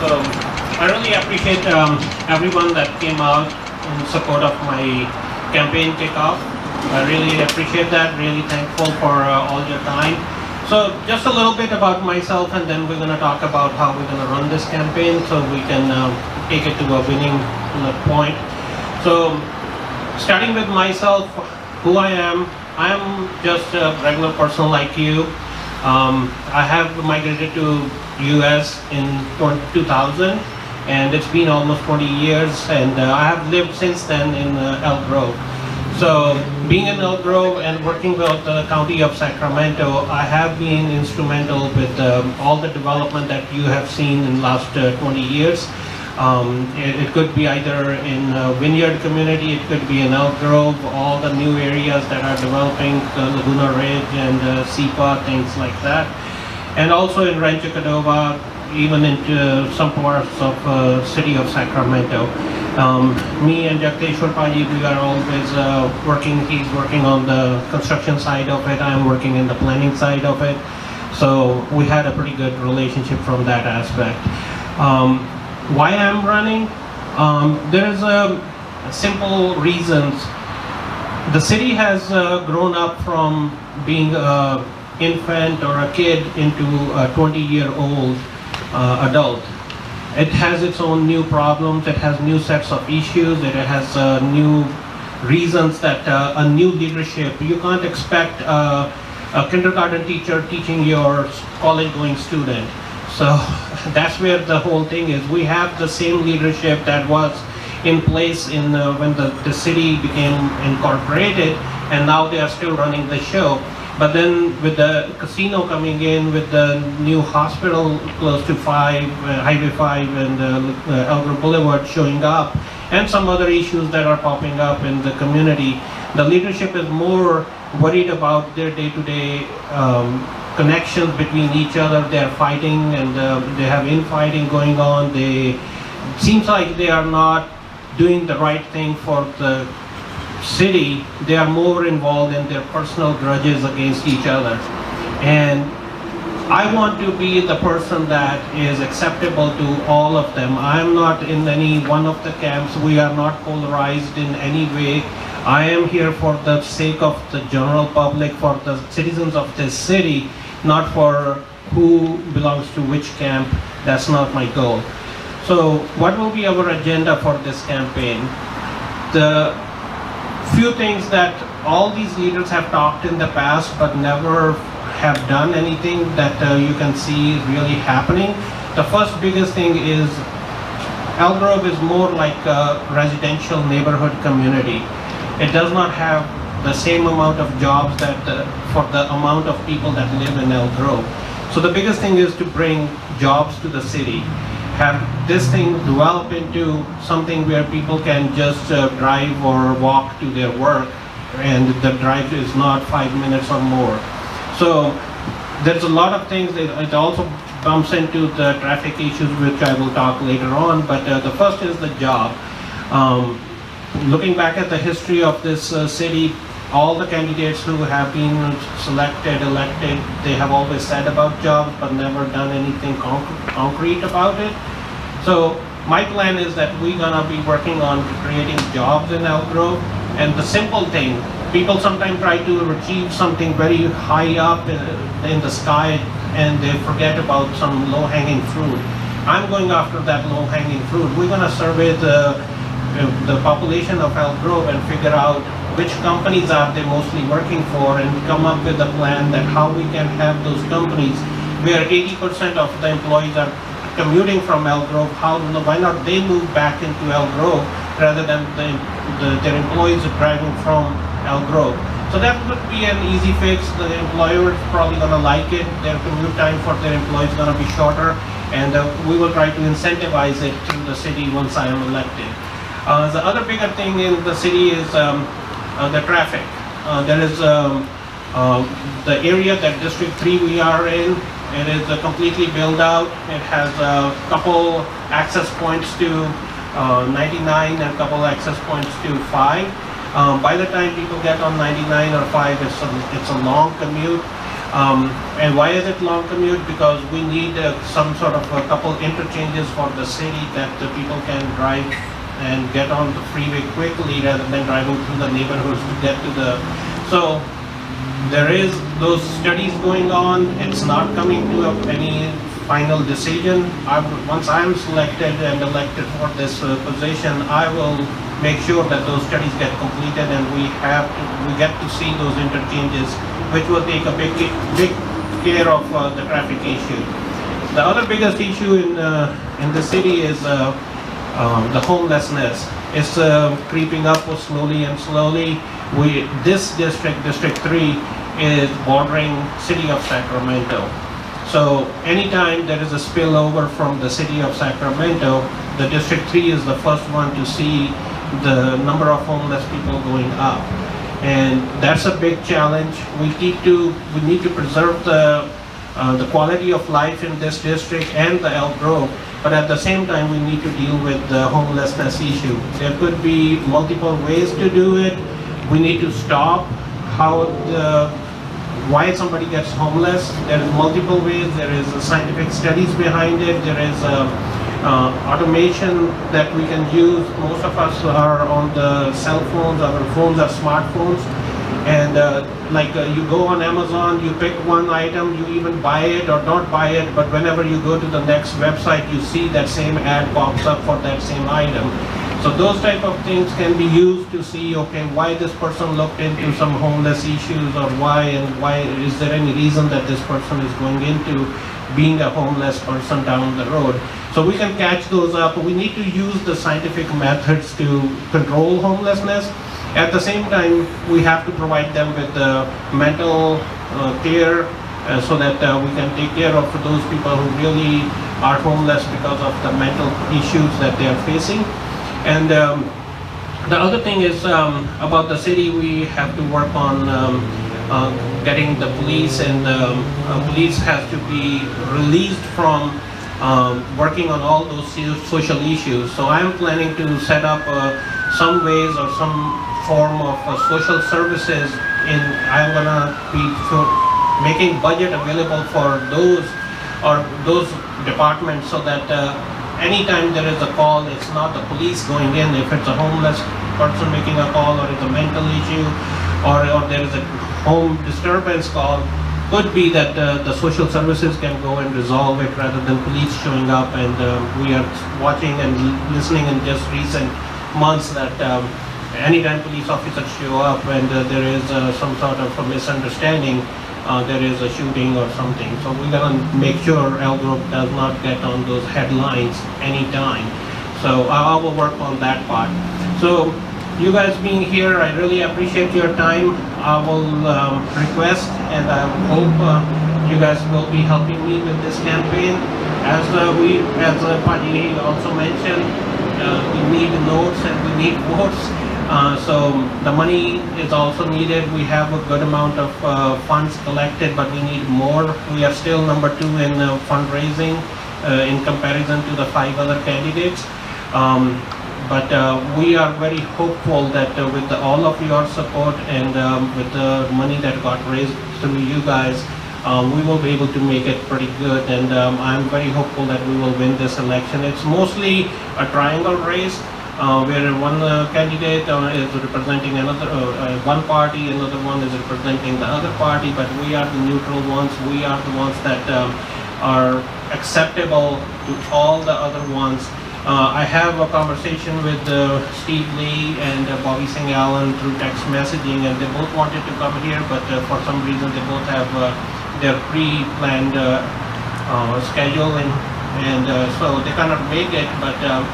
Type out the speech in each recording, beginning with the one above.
So I really appreciate um, everyone that came out in support of my campaign kickoff. I really appreciate that, really thankful for uh, all your time. So just a little bit about myself and then we're going to talk about how we're going to run this campaign so we can uh, take it to a winning point. So starting with myself, who I am, I am just a regular person like you. Um, I have migrated to US in 2000 and it's been almost 20 years and uh, I have lived since then in uh, Elk Grove. So being in Elk Grove and working with the county of Sacramento, I have been instrumental with um, all the development that you have seen in the last uh, 20 years. Um, it, it, could be either in Vineyard community, it could be in Elk Grove, all the new areas that are developing, uh, Laguna Ridge and uh, SEPA, things like that. And also in Rancho Cordova, even into some parts of uh, city of Sacramento. Um, me and Jagdishwar Paji, we are always uh, working, he's working on the construction side of it, I'm working in the planning side of it. So we had a pretty good relationship from that aspect. Um, why I'm running? Um, there's a simple reasons. The city has uh, grown up from being an infant or a kid into a 20 year old uh, adult. It has its own new problems, it has new sets of issues, it has uh, new reasons that uh, a new leadership, you can't expect uh, a kindergarten teacher teaching your college going student. So that's where the whole thing is. We have the same leadership that was in place in uh, when the, the city became incorporated and now they are still running the show. But then with the casino coming in, with the new hospital close to 5, uh, Highway 5 and uh, uh, Elder Boulevard showing up, and some other issues that are popping up in the community, the leadership is more worried about their day-to-day -day, um, connections between each other. They're fighting and uh, they have infighting going on. They seems like they are not doing the right thing for the city, they are more involved in their personal grudges against each other. And I want to be the person that is acceptable to all of them. I'm not in any one of the camps. We are not polarized in any way. I am here for the sake of the general public, for the citizens of this city, not for who belongs to which camp. That's not my goal. So what will be our agenda for this campaign? The few things that all these leaders have talked in the past but never have done anything that uh, you can see really happening. The first biggest thing is Elk Grove is more like a residential neighborhood community. It does not have the same amount of jobs that uh, for the amount of people that live in Elk Grove. So the biggest thing is to bring jobs to the city have this thing develop into something where people can just uh, drive or walk to their work and the drive is not five minutes or more. So there's a lot of things that it also bumps into the traffic issues which I will talk later on but uh, the first is the job. Um, looking back at the history of this uh, city all the candidates who have been selected, elected, they have always said about jobs but never done anything conc concrete about it. So my plan is that we're gonna be working on creating jobs in Elk Grove and the simple thing, people sometimes try to achieve something very high up uh, in the sky and they forget about some low-hanging fruit. I'm going after that low-hanging fruit. We're gonna survey the, uh, the population of Elk Grove and figure out which companies are they mostly working for and come up with a plan that how we can have those companies where 80% of the employees are commuting from Elk Grove, how, why not they move back into Elk Grove rather than the, the, their employees are driving from Grove. So that would be an easy fix. The employer is probably going to like it. Their commute time for their employees is going to be shorter and uh, we will try to incentivize it to the city once I am elected. Uh, the other bigger thing in the city is um, uh, the traffic. Uh, there is um, uh, the area that District 3 we are in, it is completely built out. It has a couple access points to 99 and a couple access points to 5. Um, by the time people get on 99 or 5, it's a, it's a long commute. Um, and why is it long commute? Because we need uh, some sort of a couple interchanges for the city that the people can drive and get on the freeway quickly rather than driving through the neighborhoods to get to the. So there is those studies going on. It's not coming to a, any final decision. I, once I'm selected and elected for this uh, position, I will make sure that those studies get completed and we have to, we get to see those interchanges which will take a big, big care of uh, the traffic issue. The other biggest issue in, uh, in the city is uh, um, the homelessness. It's uh, creeping up slowly and slowly. We, this district, District 3, is bordering city of Sacramento. So anytime there is a spillover from the city of Sacramento, the District 3 is the first one to see the number of homeless people going up and that's a big challenge. We need to we need to preserve the uh, the quality of life in this district and the Elk Grove, but at the same time we need to deal with the homelessness issue. There could be multiple ways to do it. We need to stop how the why somebody gets homeless. There is multiple ways. There is scientific studies behind it. There is a uh, automation that we can use. Most of us are on the cell phones, our phones are smartphones. And uh, like uh, you go on Amazon, you pick one item, you even buy it or not buy it, but whenever you go to the next website, you see that same ad pops up for that same item. So those type of things can be used to see, okay, why this person looked into some homeless issues or why and why, is there any reason that this person is going into being a homeless person down the road. So we can catch those up. We need to use the scientific methods to control homelessness. At the same time, we have to provide them with the mental uh, care uh, so that uh, we can take care of those people who really are homeless because of the mental issues that they are facing. And um, the other thing is um, about the city, we have to work on um, uh, getting the police and the um, uh, police has to be released from um, working on all those social issues. So I'm planning to set up uh, some ways or some form of uh, social services in, I'm gonna be making budget available for those or those departments so that uh, anytime there is a call, it's not the police going in. If it's a homeless person making a call or it's a mental issue or, or there is a home disturbance call could be that uh, the social services can go and resolve it rather than police showing up and uh, we are watching and listening in just recent months that um, anytime police officers show up and uh, there is uh, some sort of a misunderstanding uh, there is a shooting or something so we're going to make sure Elk Grove does not get on those headlines anytime so I will work on that part so you guys being here. I really appreciate your time. I will um, request and I hope uh, you guys will be helping me with this campaign. As uh, we, as uh, also mentioned, uh, we need notes and we need votes. Uh, so the money is also needed. We have a good amount of uh, funds collected, but we need more. We are still number two in fundraising in comparison to the five other candidates. Um, but uh, we are very hopeful that uh, with the, all of your support and um, with the money that got raised through you guys, um, we will be able to make it pretty good. And um, I'm very hopeful that we will win this election. It's mostly a triangle race. Uh, where one uh, candidate uh, is representing another uh, one party, another one is representing the other party, but we are the neutral ones. We are the ones that um, are acceptable to all the other ones uh, I have a conversation with uh, Steve Ly and uh, Bobby Singh Allen through text messaging and they both wanted to come here but uh, for some reason they both have uh, their pre-planned uh, schedule and, and so they cannot make it but um,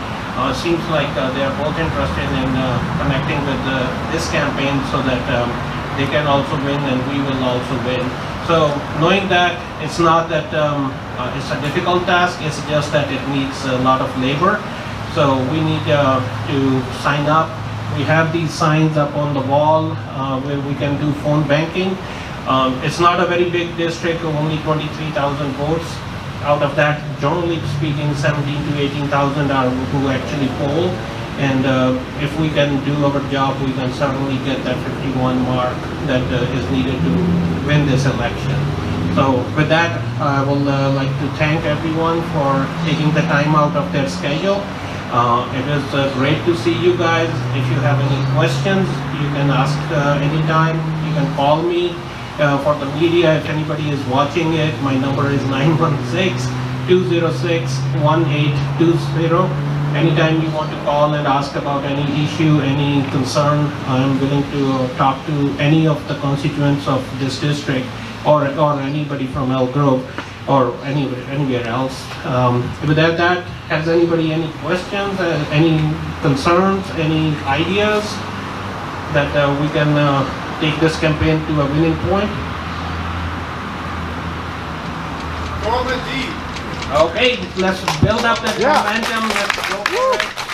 seems like they are both interested in connecting with this campaign so that um, they can also win and we will also win. So knowing that it's not that um, uh, it's a difficult task, it's just that it needs a lot of labor. So we need uh, to sign up. We have these signs up on the wall uh, where we can do phone banking. Um, it's not a very big district, only 23,000 votes. Out of that, generally speaking, 17 to 18,000 are who actually poll. And uh, if we can do our job, we can certainly get that 51 mark that uh, is needed to win this election. So with that, I would uh, like to thank everyone for taking the time out of their schedule. Uh, it is uh, great to see you guys. If you have any questions, you can ask uh, anytime. You can call me. For the media, if anybody is watching it, my number is 916-206-1820. Anytime you want to call and ask about any issue, any concern, I'm willing to talk to any of the constituents of this district or, or anybody from Elk Grove or anywhere, anywhere else. Um, with that, that, has anybody any questions, uh, any concerns, any ideas that uh, we can uh, take this campaign to a winning point? Go on the D. Okay, let's build up that Yeah. momentum.